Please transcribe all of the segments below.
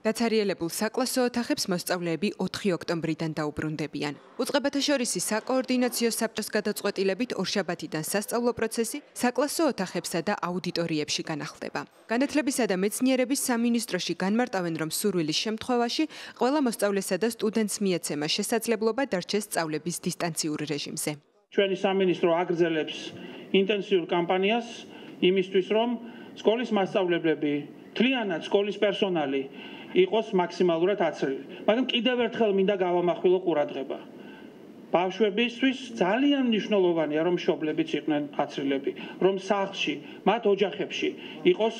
დაცარიელებულ საკლასო ოთახებს მოსწავლეები 4 ოქტომბრიდან დაუბრუნდებიან. უწყებათა შორის საკოორდინაციო საბჭოს გადაწყვეტილებით ორშაბათიდან სასწავლო პროცესი საკლასო ოთახებსა და აუდიტორიებში განახლდება. განათლებისა და მეცნიერების სამინისტროში განმარტავენ, რომ სურვილის შემთხვევაში ყველა მოსწავლესა და სტუდენტს მიეცემა შესაძლებლობა დარჩეს სწავლების დისტანციურ რეჟიმზე. ჩვენი სამინისტრო აგრძელებს ინტენსიურ კამპანიას იმისთვის, რომ სკოლის მასწავლებლები, თლიანად სკოლის პერსონალი იყოს მაქსიმალურად აცრილი. მაგრამ კიდევ ერთხელ მინდა გავამახვილო ყურადღება. ბავშვებისთვის ძალიან მნიშვნელოვანია რომ მშობლებიც იყვნენ აცრილები, რომ სახლში, მათ ოჯახებში იყოს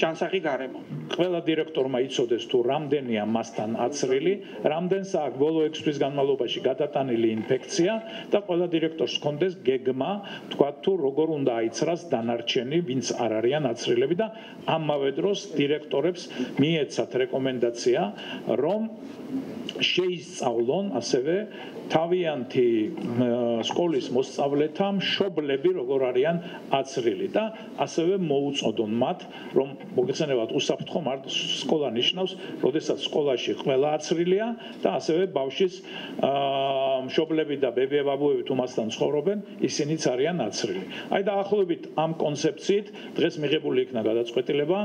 ჯანსაღი გარემო. ყველა დირექტორმა იცოდეს თუ რამდენია მასთან აცრილი, რამდენს აქვს ბოლო 6 თვის განმავლობაში გადატანილი ინფექცია და ყველა დირექტორს კონდეს გეგმა, თქვა თუ როგორ უნდა აიცრას დანარჩენი, ვინც არ არიან აცრილები და ამავე დროს დირექტორებს მიეცათ რეკომენდაცია, რომ შეისწავლონ ასევე თავიანთი სკოლის მოსწავლეთა მშობლები როგორ არიან აცრილი და ასევე მოუწოდონ მათ რომ მოგეხსენებათ უსაფრთხო მართ სკოლა ნიშნავს როდესაც სკოლაში ყველა აცრილია და ასევე ბავშვის მშობლები და ბებია-ბაბუები თუ მასთან ცხოვრობენ ისინიც არიან აცრილი. აი დაახლოებით ამ კონცეფციით დღეს მიღებული იქნა გადაწყვეტილება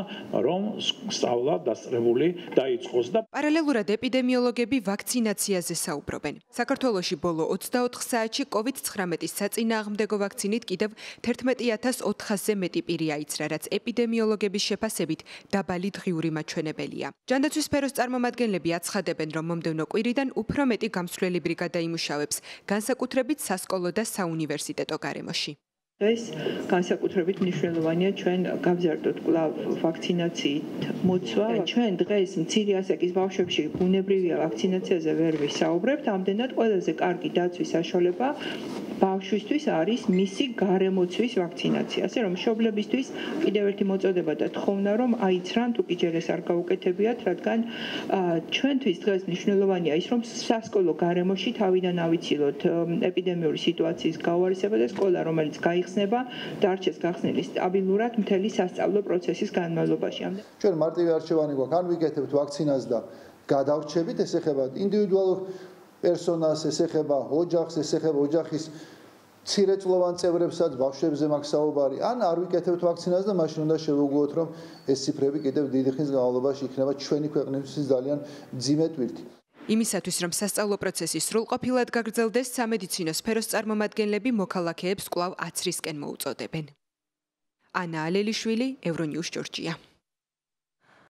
რომ სწავლა დასწრებული დაიწყოს და პარალელურად ეპიდემიოლოგები ვაქცინაციაზე საუბრობენ. საქართველოში ბოლო 24 საათში COVID-19-ის საწინააღმდეგო ვაქცინით კიდევ 11400-ზე მეტი პირი აიცრა, რაც ეპიდემიოლოგების შეფასებით დაბალი დღიური მაჩვენებელია. ჯანდაცვის სფეროს წარმომადგენლები აცხადებენ, რომ მომდევნო კვირიდან უფრო მეტი გამსვლელი ბრიგადა იმუშავებს, განსაკუთრებით სასკოლო და საუნივერსიტეტო გარემოში. ეს განსაკუთრებით მნიშვნელოვანია ჩვენ გავზარდოთ კლავ ვაქცინაციით მოცვა. ჩვენ დღეს მცირე ასაკის ბავშვებში ბუნებრივია ვაქცინაციაზე ვერ ვისაუბრებთ, ამდენად ყველაზე კარგი დაცვის საშუალება ბავშვისთვის არის მისი გარემოცვის ვაქცინაცია. ასე რომ მშობლებისთვის კიდევ ერთი მოწოდება და თხოვნა რომ აიცრან თუ კი ჯერ ეს არ გაუკეთებიათ, რადგან ჩვენთვის დღეს მნიშვნელოვანია ის რომ სასკოლო გარემოში თავიდან ავიცილოთ ეპიდემიური სიტუაციის გავარისება და სკოლა რომელიც გაიხ გახსნება დარჩეს გახსნილი სტაბილურად მთელი სასწავლო პროცესის განმავლობაში. ჩვენ მარტივი არჩევანი გვაქვს, ან ვიკეთებთ ვაქცინას და გადავრჩებით, ეს ეხება ინდივიდუალურ პერსონალს, ეს ეხება ოჯახს, ეს ეხება ოჯახის ცირეწლოვან წევრებსაც, ბავშვებზე მაქვს საუბარი, ან არ ვიკეთებთ ვაქცინას და მაშინ უნდა შევუგუოთ, რომ ეს ციფრები კიდევ დიდი ხნის განმავლობაში იქნება ჩვენი ქვეყნისთვის ძალიან ძიმე ტვირთი. იმისათვის რომ სასწავლო პროცესი სრულყოფილად გაგრძელდეს სამედიცინო სფეროს წარმომადგენლები მოქალაქეებს კვლავ აცრისკენ მოუწოდებენ. ანა ალელიშვილი ევრონიუს ჯორჯია